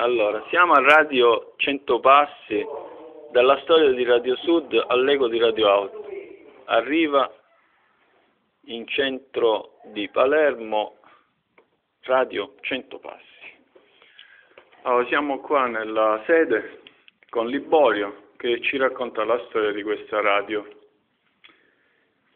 Allora, siamo a Radio 100 Passi, dalla storia di Radio Sud all'eco di Radio Auto. Arriva in centro di Palermo Radio 100 Passi. Allora, siamo qua nella sede con Liborio che ci racconta la storia di questa radio.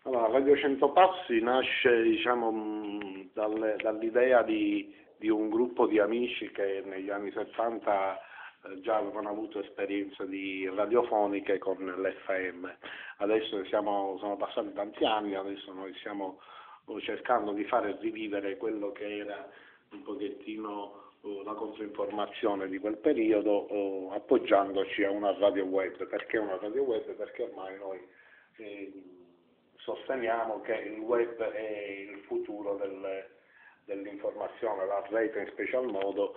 Allora, Radio 100 Passi nasce diciamo, dall'idea di di un gruppo di amici che negli anni 70 eh, già avevano avuto esperienze di radiofoniche con l'FM. Adesso siamo, sono passati tanti anni, adesso noi stiamo cercando di fare rivivere quello che era un pochettino uh, la controinformazione di quel periodo uh, appoggiandoci a una radio web. Perché una radio web? Perché ormai noi eh, sosteniamo che il web è il futuro del, dell'informazione, la rete in special modo,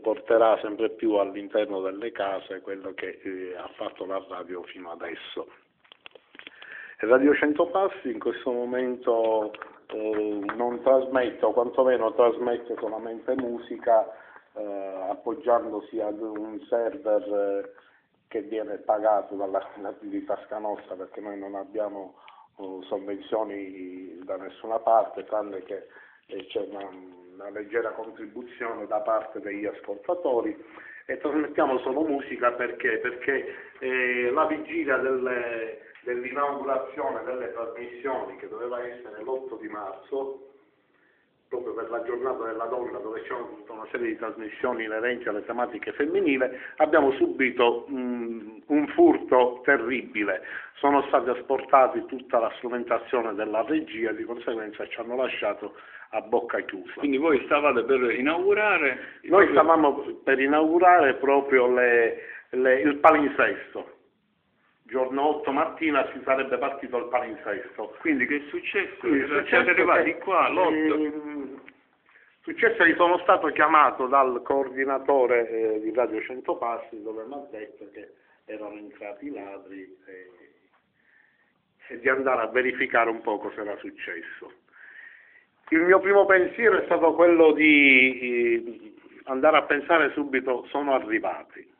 porterà sempre più all'interno delle case quello che eh, ha fatto la radio fino adesso. Radio 100 Passi in questo momento eh, non trasmette, o quantomeno trasmette solamente musica, eh, appoggiandosi ad un server eh, che viene pagato dalla, di tasca nostra perché noi non abbiamo uh, sovvenzioni da nessuna parte, tranne che c'è una, una, leggera contribuzione da parte degli ascoltatori. E trasmettiamo solo musica perché, perché eh, la vigilia delle, dell'inaugurazione delle trasmissioni che doveva essere l'8 di marzo per la giornata della donna dove c'erano tutta una serie di trasmissioni inerenti alle tematiche femminili, abbiamo subito mh, un furto terribile. Sono stati asportati tutta la strumentazione della regia e di conseguenza ci hanno lasciato a bocca chiusa. Quindi voi stavate per inaugurare? Noi stavamo per inaugurare proprio le, le, il palinsesto giorno 8 mattina si sarebbe partito il palinsesto. Quindi che è successo? Quindi, successo Siete arrivati che, qua l'8? Ehm, successo che sono stato chiamato dal coordinatore eh, di Radio 100 Passi dove mi ha detto che erano entrati i ladri e, e di andare a verificare un po' cosa era successo. Il mio primo pensiero è stato quello di eh, andare a pensare subito sono arrivati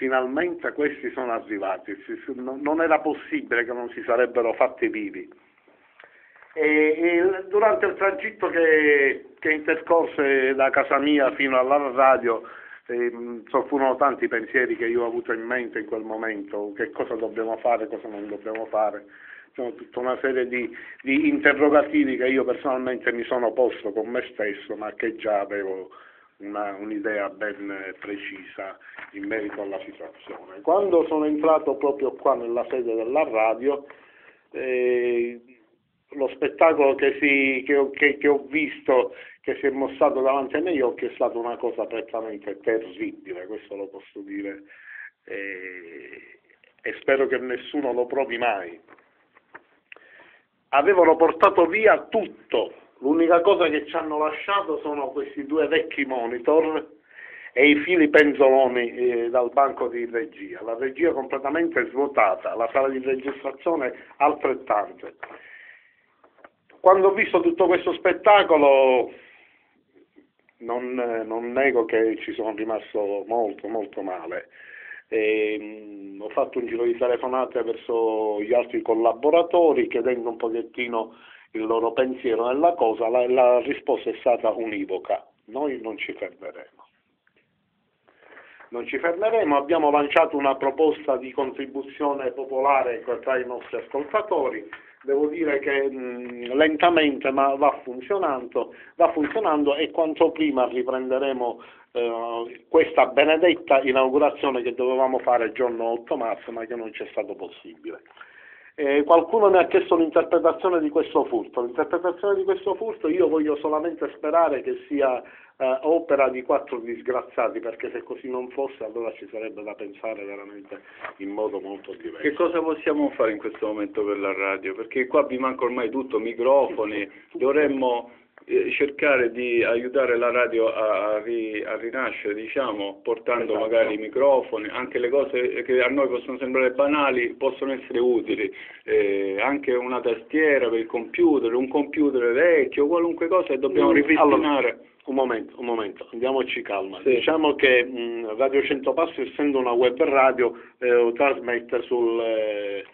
finalmente questi sono arrivati, non era possibile che non si sarebbero fatti vivi. E, e durante il tragitto che, che, intercorse da casa mia fino alla radio, eh, furono tanti pensieri che io ho avuto in mente in quel momento, che cosa dobbiamo fare, cosa non dobbiamo fare, sono tutta una serie di, di interrogativi che io personalmente mi sono posto con me stesso, ma che già avevo una, un'idea ben precisa in merito alla situazione. Quando sono entrato proprio qua nella sede della radio, eh, lo spettacolo che, si, che, che, che, ho visto, che si è mostrato davanti ai miei occhi, è stata una cosa prettamente terribile, questo lo posso dire, eh, e spero che nessuno lo provi mai. Avevano portato via tutto, L'unica cosa che ci hanno lasciato sono questi due vecchi monitor e i fili penzoloni eh, dal banco di regia. La regia completamente svuotata, la sala di registrazione altrettante. Quando ho visto tutto questo spettacolo non, non nego che ci sono rimasto molto molto male. E, mh, ho fatto un giro di telefonate verso gli altri collaboratori chiedendo un pochettino il loro pensiero nella cosa, la, la risposta è stata univoca, noi non ci fermeremo. Non ci fermeremo, abbiamo lanciato una proposta di contribuzione popolare tra i nostri ascoltatori, devo dire che mh, lentamente ma va funzionando, va funzionando e quanto prima riprenderemo eh, questa benedetta inaugurazione che dovevamo fare il giorno 8 marzo ma che non c'è stato possibile. Eh, qualcuno mi ha chiesto l'interpretazione di questo furto. L'interpretazione di questo furto io voglio solamente sperare che sia eh, opera di quattro disgraziati, perché se così non fosse allora ci sarebbe da pensare veramente in modo molto diverso. Che cosa possiamo fare in questo momento per la radio? Perché qua vi manca ormai tutto, microfoni, dovremmo cercare di aiutare la radio a, a, ri, a rinascere, diciamo, portando Esatto. magari i microfoni, anche le cose che a noi possono sembrare banali possono essere utili, eh, anche una tastiera per il computer, un computer vecchio, qualunque cosa che dobbiamo Mm, ripristinare. allora, un momento, un momento, andiamoci calma. Sì. Diciamo che mh, Radio 100 Passi, essendo una web radio, eh, trasmette sul, eh,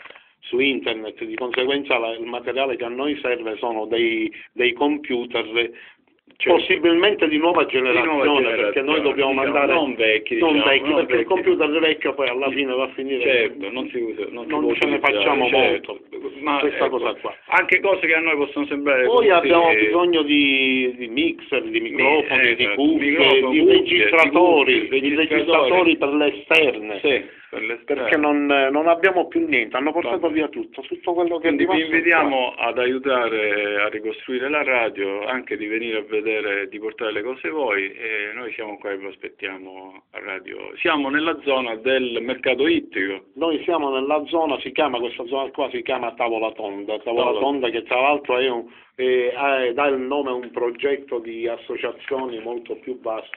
su internet, di conseguenza la- il materiale che a noi serve sono dei, dei computer Certo. possibilmente di nuova generazione, nuova perché noi generazione, dobbiamo diciamo, mandare non vecchi, non diciamo, vecchi, non perché il vecchi. computer vecchio poi alla fine va a finire Certo, non si usa, non, si non ce ne facciamo certo. molto, Ma questa ecco, cosa qua. Anche cose che a noi possono sembrare Poi abbiamo eh, bisogno di, di mixer, di microfoni, eh, di cuffie, di cuffie, registratori, di di registratori. per le esterne. Sì, Perché non, non abbiamo più niente, hanno portato via tutto, tutto quello che è Quindi vi rimasto invitiamo ad aiutare a ricostruire la radio, anche di venire a vedere, di portare le cose voi e noi siamo qua e vi aspettiamo a radio. Siamo nella zona del mercato ittico. qua. Noi siamo nella zona, si chiama questa zona qua, si chiama Tavola Tonda, Tavola Tavola. Tonda che tra l'altro è un, eh, ha- dà il nome a un progetto di associazioni molto più vasto